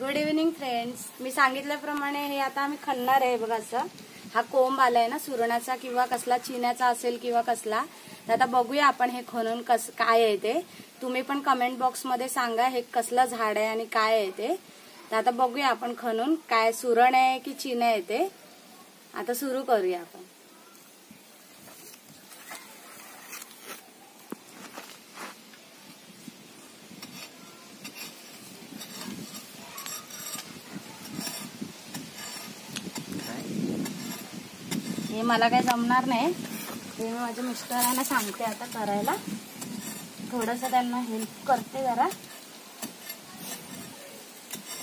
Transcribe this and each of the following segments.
Good evening friends मी सांगितल्याप्रमाणे हे आता आम्ही खणणार आहे बघा असं. हा कोंब आलाय ना सुरणाचा किंवा कसला चिन्याचा असेल किंवा कसला. तर आता बघूया आपण हे खणून कस काय आहे ते. तुम्ही पण कमेंट बॉक्समध्ये सांगा हे कसलं झाड आहे आणि काय आहे ते. तर आता बघूया आपण खणून काय सुरण आहे की चिन्ह आहे ते. आता सुरू करूया आपण. हे मला काही जमणार नाही. ते मी माझ्या मिस्टरांना सांगते आता करायला. थोडंसं त्यांना हेल्प करते जरा.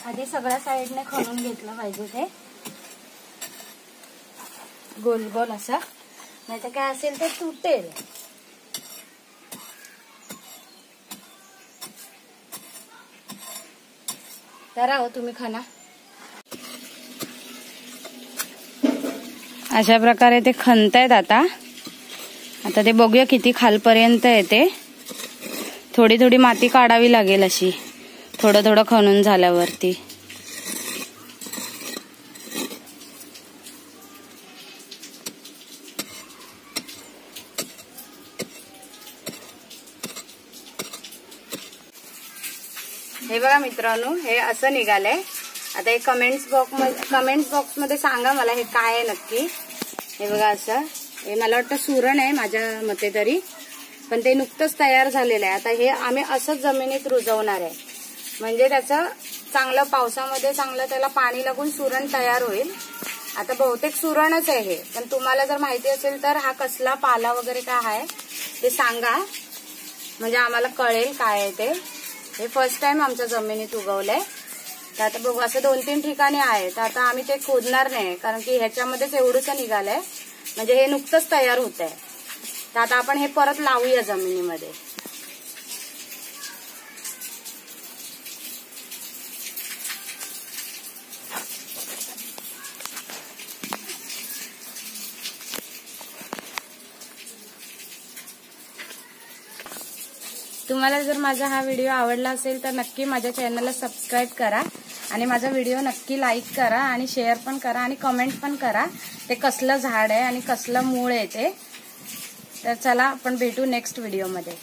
आधी सगळ्या साईडने खणून घेतलं पाहिजे ते. गोल गोल असं. नाही तर काय असेल ते तुटेल. करा हो तुम्ही खाना अशा प्रकारे ते खणतायत आता. आता ते बघूया किती खालपर्यंत येते थोडी थोडी माती काढावी लागेल अशी. थोडं थोडं खणून झाल्यावरती. हे बघा मित्रांनो हे असं निघालंय. आता हे कमेंट्स बॉक्स कमेंट्स बॉक्समध्ये सांगा मला हे काय आहे नक्की. हे बघा असं. हे मला वाटतं सुरण आहे माझ्या मते तरी. पण ते नुकतंच तयार झालेलं आहे. आता हे आम्ही असंच जमिनीत रुजवणार आहे. म्हणजे त्याचं चांगलं पावसामध्ये चांगलं त्याला पाणी लागून सुरण तयार होईल. आता बहुतेक सुरणच आहे हे. पण तुम्हाला जर माहिती असेल तर हा कसला पाला वगैरे काय आहे ते सांगा. म्हणजे आम्हाला कळेल काय आहे ते. हे फर्स्ट टाइम आमच्या जमिनीत उगवलंय. तर आता बघू असं दोन तीन ठिकाणी आहे तर आता आम्ही ते खोदणार नाही कारण की ह्याच्यामध्येच एवढंच निघालंय. म्हणजे हे नुकतंच तयार होत आहे तर आता आपण हे परत लावूया जमिनीमध्ये. तुम्हाला जर माझा हा व्हिडिओ आवडला असेल तर नक्की माझ्या चॅनलला सबस्क्राईब करा आणि माझा व्हिडिओ नक्की लाईक करा आणि शेअर पण करा आणि कमेंट पण करा. ते कसलं झाड आहे आणि कसलं मूळ आहे ते. तर चला आपण भेटू नेक्स्ट व्हिडिओमध्ये